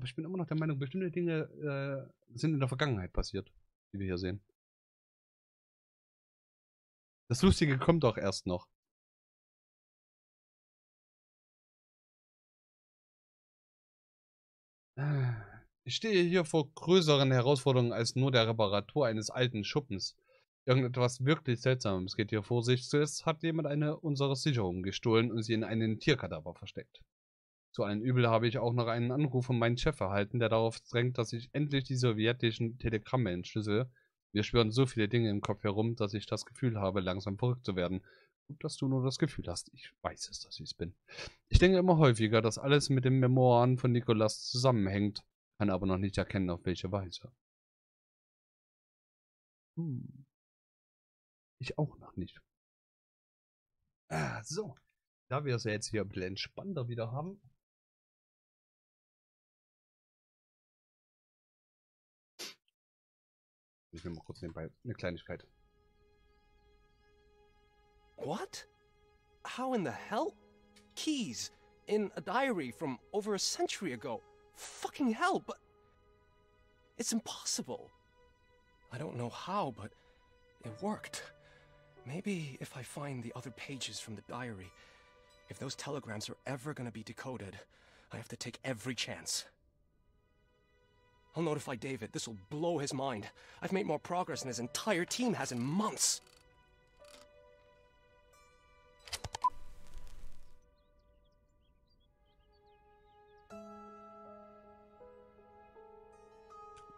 Aber ich bin immer noch der Meinung, bestimmte Dinge äh, sind in der Vergangenheit passiert, die wir hier sehen. Das Lustige kommt doch erst noch. Ich stehe hier vor größeren Herausforderungen als nur der Reparatur eines alten Schuppens. Irgendetwas wirklich Seltsames geht hier vor sich. Zuerst hat jemand eine unserer Sicherungen gestohlen und sie in einen Tierkadaver versteckt. Zu allen Übel habe ich auch noch einen Anruf von meinem Chef erhalten, der darauf drängt, dass ich endlich die sowjetischen Telegramme entschlüssel. Wir schwören so viele Dinge im Kopf herum, dass ich das Gefühl habe, langsam verrückt zu werden. Gut, dass du nur das Gefühl hast. Ich weiß es, dass ich es bin. Ich denke immer häufiger, dass alles mit den Memoiren von Nikolas zusammenhängt, kann aber noch nicht erkennen, auf welche Weise. Hm. Ich auch noch nicht. Ah, so. Da wir es ja jetzt hier ein bisschen entspannter wieder haben. Ich mal kurz nebenbei eine Kleinigkeit. What? How in the hell? Keys in a diary from over a century ago. Fucking hell, but it's impossible. I don't know how, but it worked. Maybe if I find the other pages from the diary, if those telegrams are ever gonna be decoded, I have to take every chance. I'll notify David. This will blow his mind. I've made more progress than his entire team has in months.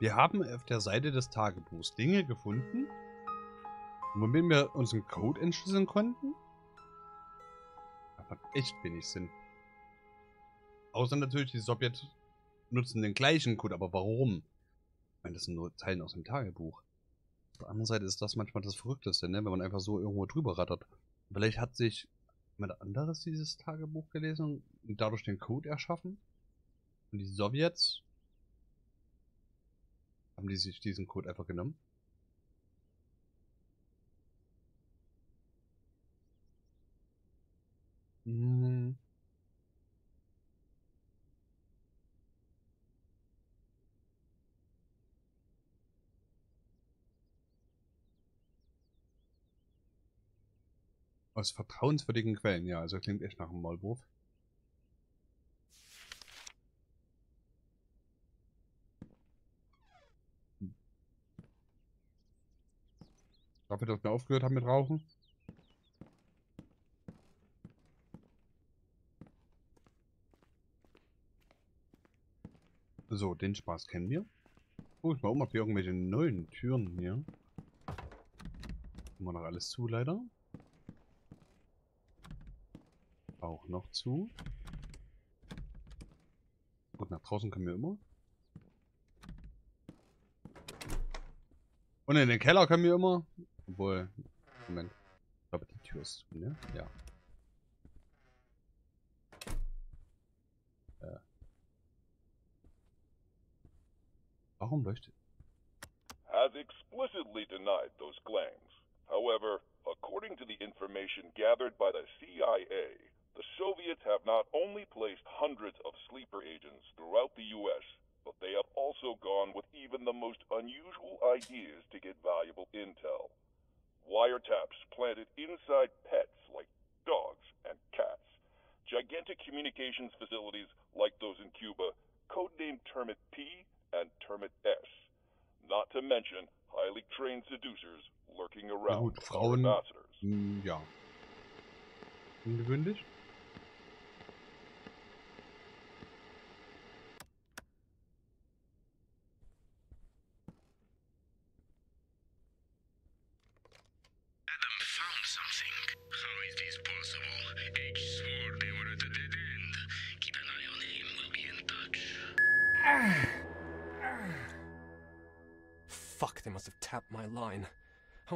Wir haben auf der Seite des Tagebuchs Dinge gefunden, womit wir unseren Code entschlüsseln konnten. Hat echt wenig Sinn. Außer natürlich, die Sowjet nutzen den gleichen Code, aber warum? Ich meine, das sind nur Zeilen aus dem Tagebuch. Auf der anderen Seite ist das manchmal das Verrückteste, ne? wenn man einfach so irgendwo drüber rattert. Vielleicht hat sich jemand anderes dieses Tagebuch gelesen und dadurch den Code erschaffen. Und die Sowjets haben die sich diesen Code einfach genommen? Aus vertrauenswürdigen Quellen, ja, also klingt echt nach einem Maulwurf. Dafür, dass wir aufgehört haben mit Rauchen. So, den Spaß kennen wir. Guck ich mal um, ob hier irgendwelche neuen Türen hier. Immer noch alles zu, leider. Auch noch zu. Gut, nach draußen können wir immer. Und in den Keller können wir immer. Obwohl, Moment. Ich glaube, die Tür ist zu, ne? Ja. Äh. Warum leuchtet? Has explicitly denied those claims. However, according to the information gathered by the CIA, the Soviets have not only placed hundreds of sleeper agents throughout the U.S., but they have also gone with even the most unusual ideas to get valuable intel. Wiretaps planted inside pets like dogs and cats. Gigantic communications facilities like those in Cuba, codenamed Termit P and Termit S. Not to mention highly trained seducers lurking around gut, Frauen, ambassadors. mh, ja. Ungewöhnlich.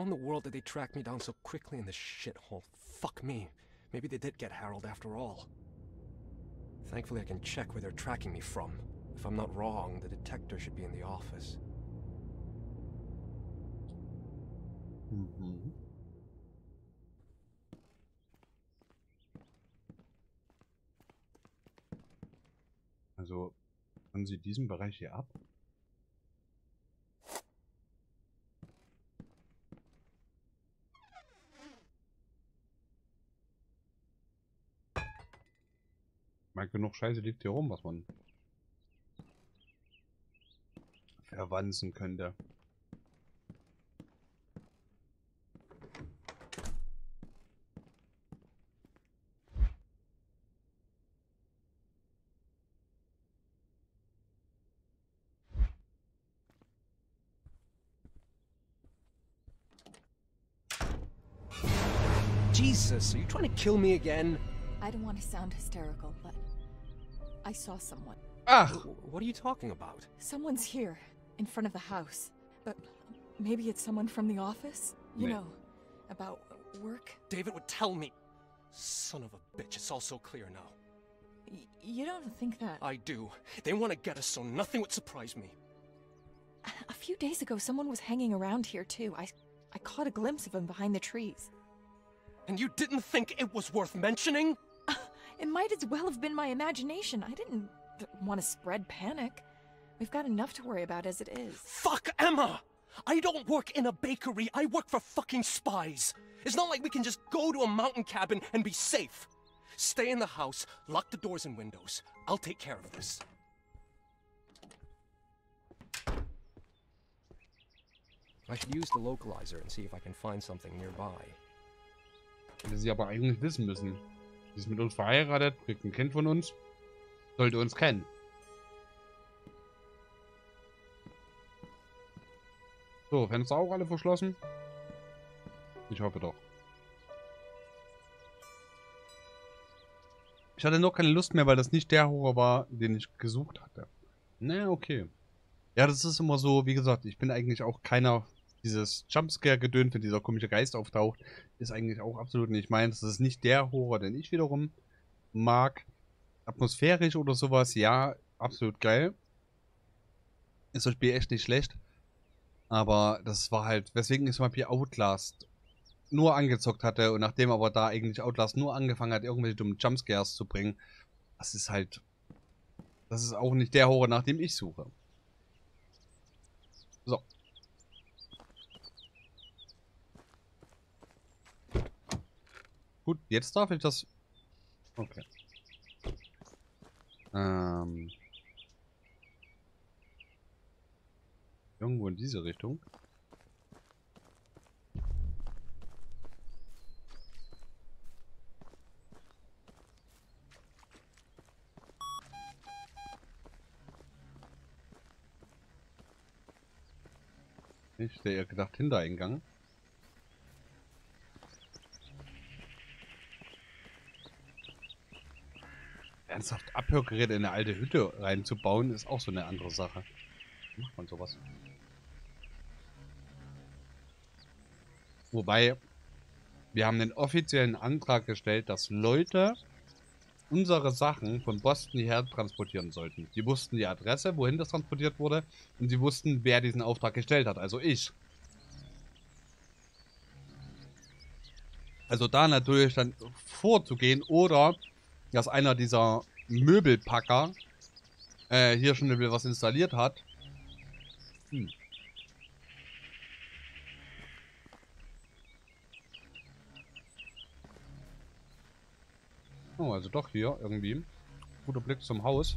In the world did they track me down so quickly in this shithole? Fuck me. Maybe they did get Harold after all. Thankfully, I can check where they're tracking me from. If I'm not wrong, the detector should be in the office. Mhm. Also, Können Sie diesen Bereich hier ab? Mal genug Scheiße liegt hier rum, was man verwanzen könnte. Jesus, are you trying to kill me again? I don't want to sound hysterical, but I saw someone. Ach, Wh- What are you talking about? Someone's here, in front of the house. But maybe it's someone from the office? You May- know, about work? David would tell me. Son of a bitch, it's all so clear now. Y- you don't think that. I do. They want to get us so nothing would surprise me. A few days ago, someone was hanging around here, too. I, I caught a glimpse of him behind the trees. And you didn't think it was worth mentioning? It might as well have been my imagination. I didn't want to spread panic. We've got enough to worry about as it is. Fuck Emma! I don't work in a bakery, I work for fucking spies. It's not like we can just go to a mountain cabin and be safe. Stay in the house, lock the doors and windows. I'll take care of this. I should use the localizer and see if I can find something nearby. hätte sie aber eigentlich wissen müssen. Sie ist mit uns verheiratet, kriegt ein Kind von uns, sollte uns kennen. So, Fenster auch alle verschlossen? Ich hoffe doch. Ich hatte nur keine Lust mehr, weil das nicht der Horror war, den ich gesucht hatte. Na, okay. Ja, das ist immer so, wie gesagt, ich bin eigentlich auch keiner dieses Jumpscare-Gedöns, wenn dieser komische Geist auftaucht, ist eigentlich auch absolut nicht meins. Das ist nicht der Horror, den ich wiederum mag. Atmosphärisch oder sowas, ja, absolut geil. Ist das Spiel echt nicht schlecht. Aber das war halt, weswegen ich zum Beispiel Outlast nur angezockt hatte und nachdem aber da eigentlich Outlast nur angefangen hat, irgendwelche dummen Jumpscares zu bringen, das ist halt, das ist auch nicht der Horror, nach dem ich suche. So. Gut, jetzt darf ich das. Okay. Ähm. Irgendwo in diese Richtung. Ich eher gedacht Hintereingang. Ernsthaft Abhörgeräte in eine alte Hütte reinzubauen, ist auch so eine andere Sache. Macht man sowas? Wobei, wir haben den offiziellen Antrag gestellt, dass Leute unsere Sachen von Boston hierher transportieren sollten. Die wussten die Adresse, wohin das transportiert wurde, und sie wussten, wer diesen Auftrag gestellt hat, also ich. Also da natürlich dann vorzugehen oder dass einer dieser Möbelpacker äh, hier schon was installiert hat. Hm. Oh, also doch hier irgendwie. Guter Blick zum Haus.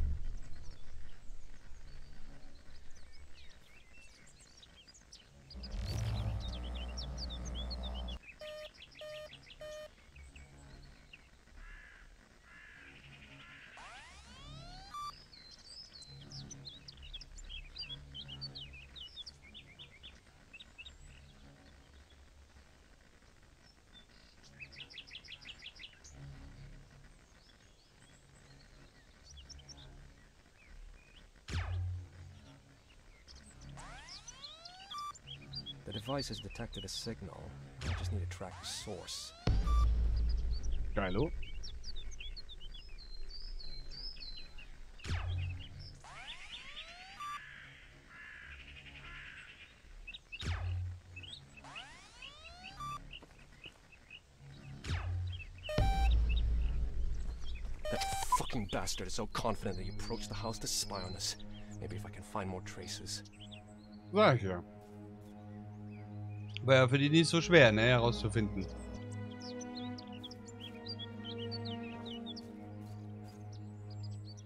Device has detected a signal. I just need to track the source. Geilo. That fucking bastard is so confident that he approached the house to spy on us. Maybe if I can find more traces. Sag ich ja. War ja für die nicht so schwer, ne, herauszufinden.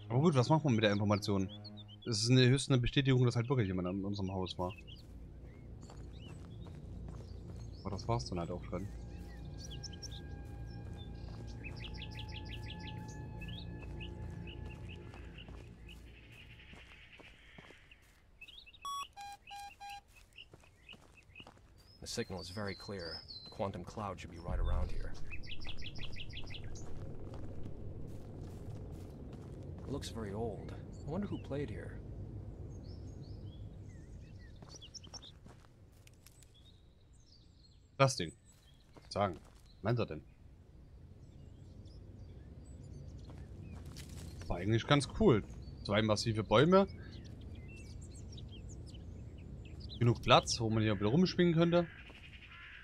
Aber gut, was macht man mit der Information? Es ist eine höchste Bestätigung, dass halt wirklich jemand an unserem Haus war. Aber das war's dann halt auch schon. Signal is very clear. Quantum Cloud should be right around here. It looks very old. I wonder who played here. Das Ding. Sagen. Meint er denn? War eigentlich ganz cool. Zwei massive Bäume. Genug Platz, wo man hier wieder rumschwingen könnte.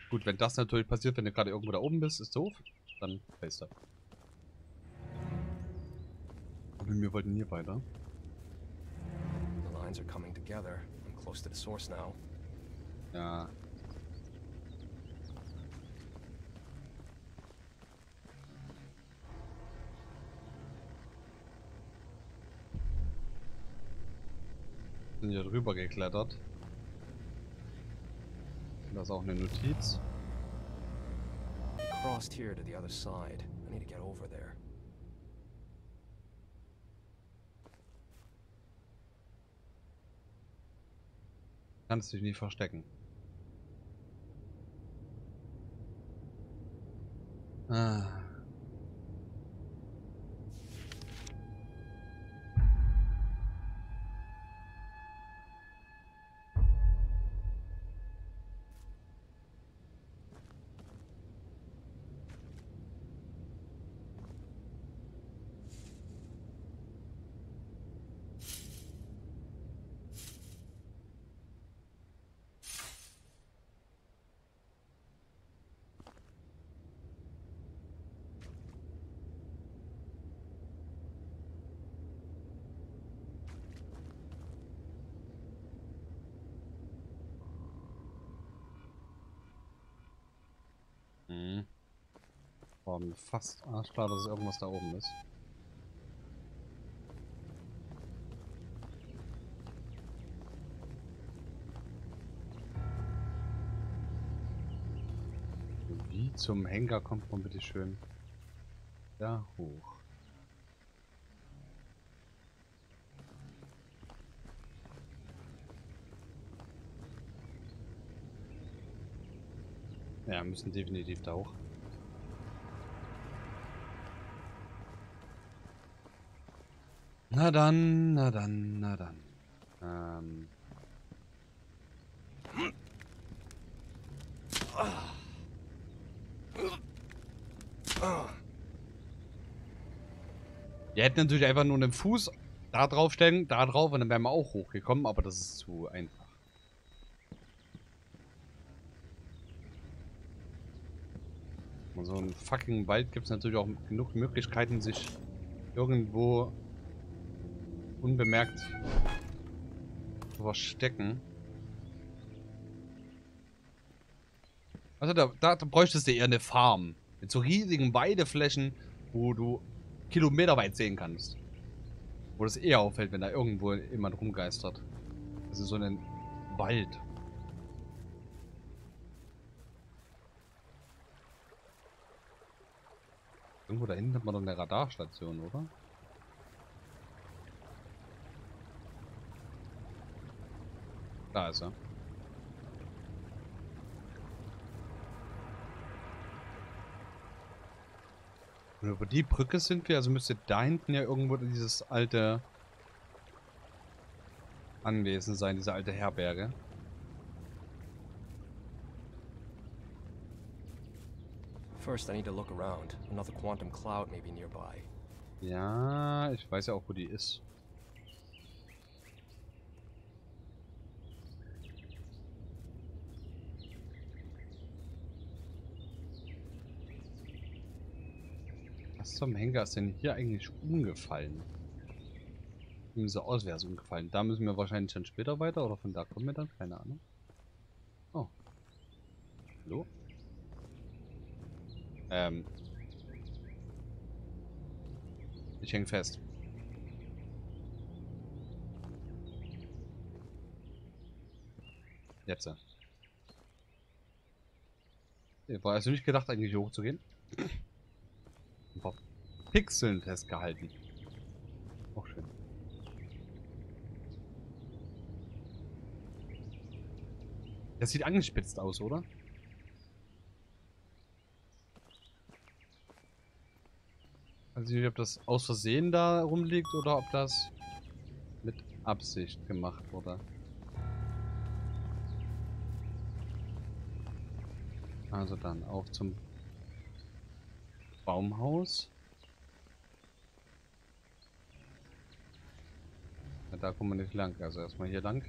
Gut, wenn das natürlich passiert, wenn du gerade irgendwo da oben bist, ist doof. Dann fällst du. Aber wir wollten hier weiter. The lines are coming together. I'm close to the source now. Ja. Sind hier drüber geklettert. Da ist auch eine Notiz. Crossed here to the other side. I need to get over there. Kannst dich nicht verstecken. Ah. Mhm. War mir fast arschklar, dass irgendwas da oben ist. Wie zum Henker kommt man bitte schön da hoch? Ja, müssen definitiv da hoch. Na dann, na dann, na dann. Ähm. Wir hätten natürlich einfach nur einen Fuß da drauf stellen, da drauf und dann wären wir auch hochgekommen, aber das ist zu einfach. Und so einem fucking Wald gibt es natürlich auch genug Möglichkeiten, sich irgendwo unbemerkt zu verstecken. Also da, da, da bräuchtest du eher eine Farm. Mit so riesigen Weideflächen, wo du kilometerweit sehen kannst. Wo das eher auffällt, wenn da irgendwo jemand rumgeistert. Das ist so ein Wald. Irgendwo da hinten hat man doch eine Radarstation, oder? Da ist er. Und über die Brücke sind wir, also müsste da hinten ja irgendwo dieses alte Anwesen sein, diese alte Herberge. First, I need to look around. Another quantum cloud may be nearby. Ja, ich weiß ja auch, wo die ist. Was zum Henker ist denn hier eigentlich umgefallen? Mir so aus, wäre es umgefallen. Da müssen wir wahrscheinlich dann später weiter oder von da kommen wir dann? Keine Ahnung. Oh. Hallo? Ähm. Ich häng fest. Jetzt. Ich war also nicht gedacht, eigentlich hier hochzugehen. Ein paar Pixeln festgehalten. Auch schön. Das sieht angespitzt aus, oder? Also ob das aus Versehen da rumliegt oder ob das mit Absicht gemacht wurde. Also dann auf zum Baumhaus. Ja, da kommen wir nicht lang. Also erstmal hier lang.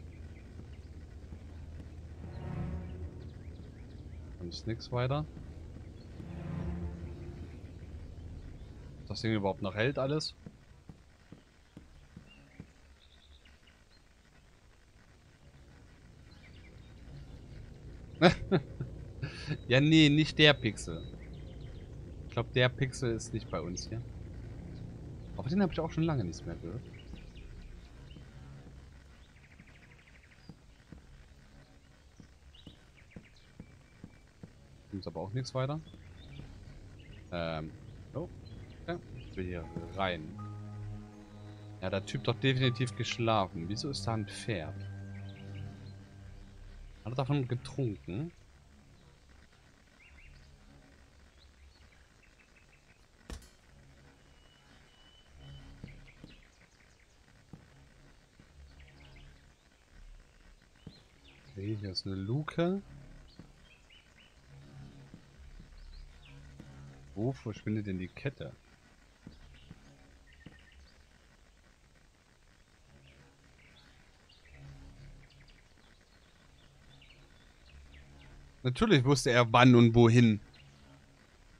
Ist nichts weiter. Das Ding überhaupt noch hält alles. ja, nee, nicht der Pixel. Ich glaube, der Pixel ist nicht bei uns hier. Aber den habe ich auch schon lange nicht mehr gehört. Kommt aber auch nichts weiter. Ähm. Oh. Will hier rein. Ja, der Typ doch definitiv geschlafen. Wieso ist da ein Pferd? Hat er davon getrunken? Okay, hier ist eine Luke. Wo verschwindet denn die Kette? Natürlich wusste er wann und wohin.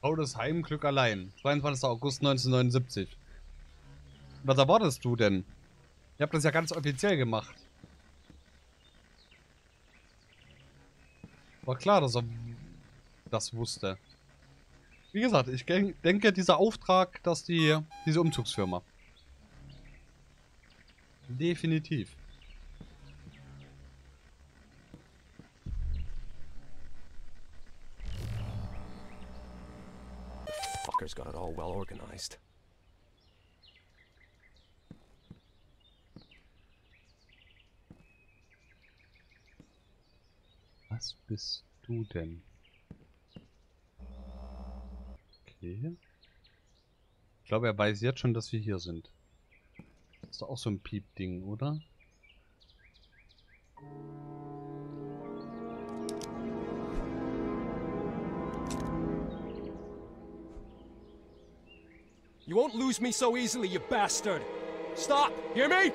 Hau das Heimglück allein. 22. August 1979. Was erwartest du denn? Ihr habt das ja ganz offiziell gemacht. War klar, dass er das wusste. Wie gesagt, ich denke, dieser Auftrag, dass die, diese Umzugsfirma. Definitiv. Bist du denn? Okay. Ich glaube, er weiß jetzt schon, dass wir hier sind. Das ist doch auch so ein Piep-Ding, oder? You won't lose me so easily, you bastard! Stop! Hear me?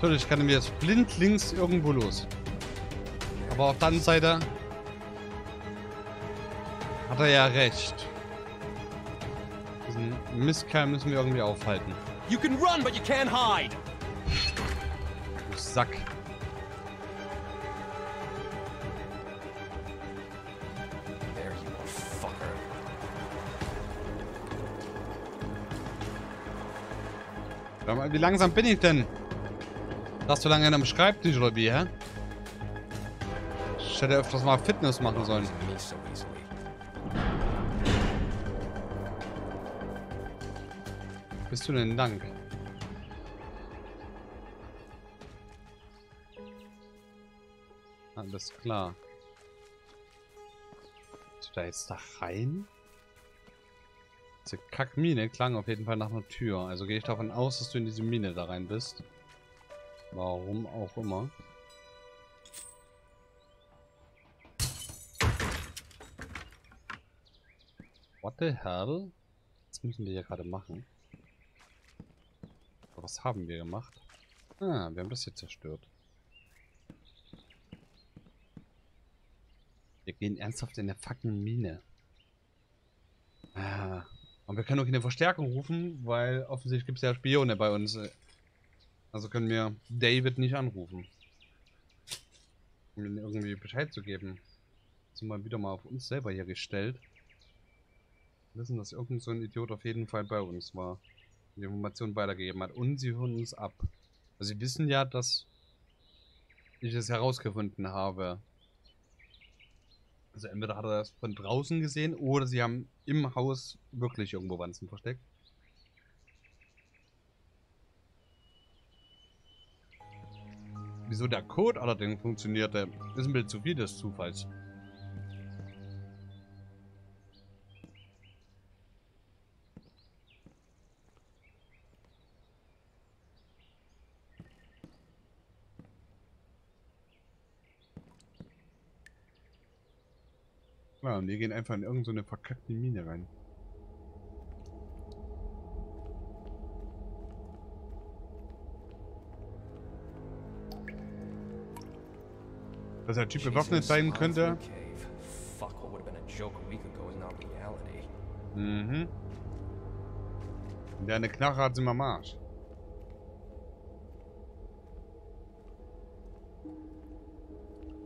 Natürlich kann er mir jetzt blind links irgendwo los. Aber auf der anderen Seite hat er ja recht. Diesen Mistkerl müssen wir irgendwie aufhalten. You can run, but you can't hide! Du Sack. Wie langsam bin ich denn? Hast du lange an einem Schreibtisch oder wie, hä? Ich hätte öfters mal Fitness machen sollen. Bist du denn Dank? Alles klar. Bist du da jetzt da rein? Diese Kackmine klang auf jeden Fall nach einer Tür. Also gehe ich davon aus, dass du in diese Mine da rein bist. Warum auch immer. What the hell? Was müssen wir hier gerade machen? Was haben wir gemacht? Ah, wir haben das hier zerstört. Wir gehen ernsthaft in der fucking Mine. Ah. Und wir können auch keine Verstärkung rufen, weil offensichtlich gibt es ja Spione bei uns. Also können wir David nicht anrufen. Um ihm irgendwie Bescheid zu geben. Sind wir wieder mal auf uns selber hier gestellt. Wir wissen, dass irgend so ein Idiot auf jeden Fall bei uns war. Die Informationen weitergegeben hat. Und sie hören uns ab. Also sie wissen ja, dass ich es herausgefunden habe. Also entweder hat er das von draußen gesehen oder sie haben im Haus wirklich irgendwo Wanzen versteckt. Wieso der Code allerdings funktionierte, ist ein bisschen zu viel des Zufalls. Ja, und wir gehen einfach in irgendeine so verkackte Mine rein. Dass der Typ bewaffnet sein könnte. Mhm. Der eine Knarre hat, sind wir am Arsch.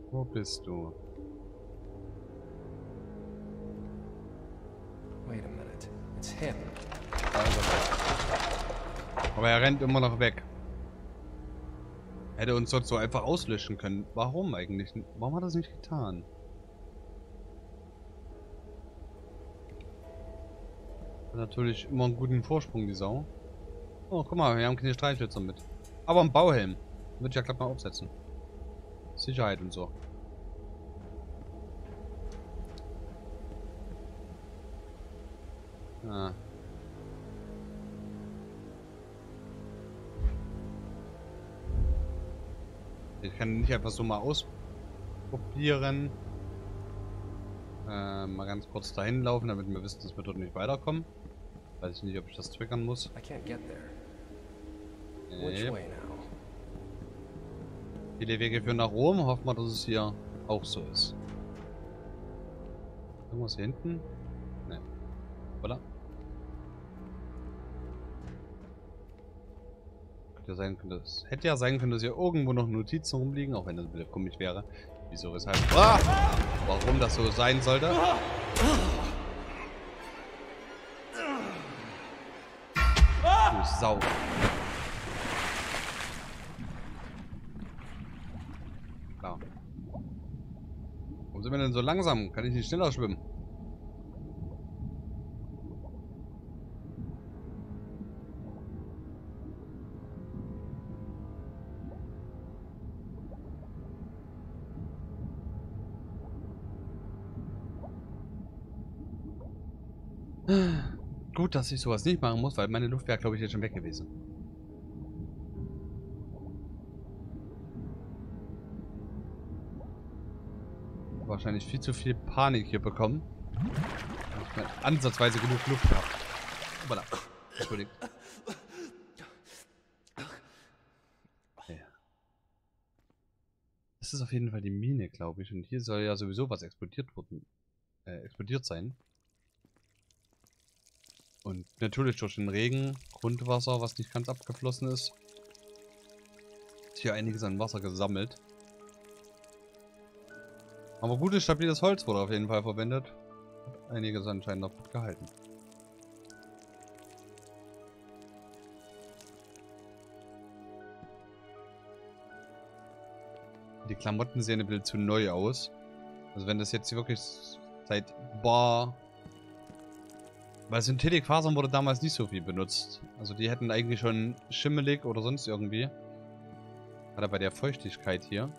Wo bist du? Wait a minute. It's him. Aber er rennt immer noch weg. Hätte uns dort so einfach auslöschen können. Warum eigentlich? Warum hat er das nicht getan? Hat natürlich immer einen guten Vorsprung, die Sau. Oh, guck mal, wir haben keine Streichhölzer mit. Aber ein Bauhelm. Würde ich ja glatt mal aufsetzen. Sicherheit und so. Kann nicht einfach so mal ausprobieren. Äh, mal ganz kurz dahin laufen, damit wir wissen, dass wir dort nicht weiterkommen. Weiß ich nicht, ob ich das triggern muss. Nee. Viele Wege führen nach Rom. Hoffen wir, dass es hier auch so ist. Irgendwas hier hinten? Ne. Oder? Ja sein, könnte es hätte ja sein können, dass hier irgendwo noch Notizen rumliegen, auch wenn das wieder komisch wäre. Wieso, weshalb? Ah! Warum das so sein sollte? Du Sau. Klar. Warum sind wir denn so langsam? Kann ich nicht schneller schwimmen? Dass ich sowas nicht machen muss, weil meine Luft wäre, glaube ich, jetzt schon weg gewesen. Wahrscheinlich viel zu viel Panik hier bekommen. Ich meine, ansatzweise genug Luft gehabt. Hoppala. Entschuldigt. Ja. Das ist auf jeden Fall die Mine, glaube ich. Und hier soll ja sowieso was explodiert wurden. Äh, explodiert sein. Und natürlich durch den Regen, Grundwasser, was nicht ganz abgeflossen ist. Ist hier einiges an Wasser gesammelt. Aber gutes, stabiles Holz wurde auf jeden Fall verwendet. Hat einiges anscheinend noch gut gehalten. Die Klamotten sehen ein bisschen zu neu aus. Also wenn das jetzt wirklich seit Bar weil Synthetikfasern wurde damals nicht so viel benutzt. Also die hätten eigentlich schon schimmelig oder sonst irgendwie. Gerade bei der Feuchtigkeit hier.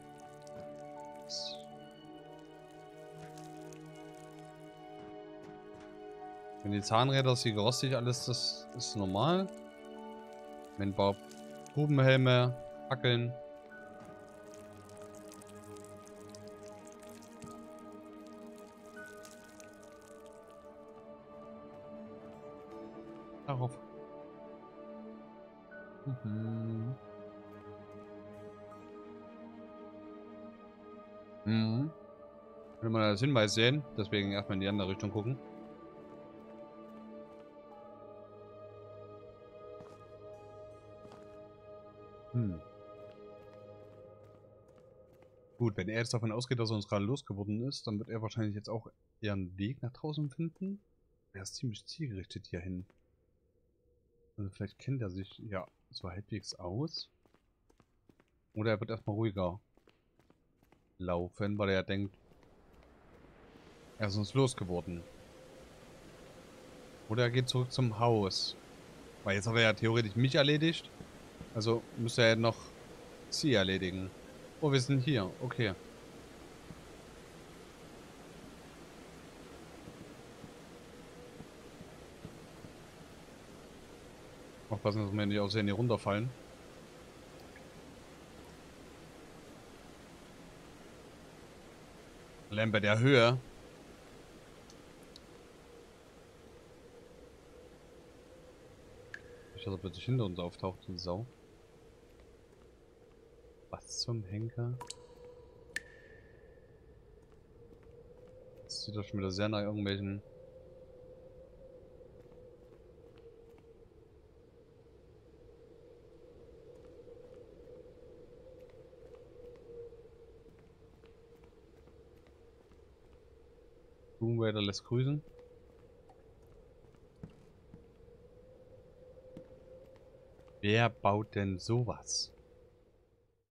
Wenn die Zahnräder sie rostig alles, das ist normal. Wenn ein paar darauf. Mhm. Mhm. Will man das Hinweis sehen, deswegen erstmal in die andere Richtung gucken. Hm. Gut, wenn er jetzt davon ausgeht, dass er uns gerade losgeworden ist, dann wird er wahrscheinlich jetzt auch eher einen Weg nach draußen finden. Er ist ziemlich zielgerichtet hier hin. Also vielleicht kennt er sich ja so halbwegs aus. Oder er wird erstmal ruhiger laufen, weil er denkt, er ist uns losgeworden. Oder er geht zurück zum Haus. Weil jetzt hat er ja theoretisch mich erledigt. Also müsste er noch sie erledigen. Oh, wir sind hier. Okay. Aufpassen, dass wir nicht aus hier runterfallen. Allein bei der Höhe. Ich dass er plötzlich hinter uns auftaucht, die Sau. Was zum Henker? Das sieht doch schon wieder sehr nach irgendwelchen... Raider lässt grüßen. Wer baut denn sowas?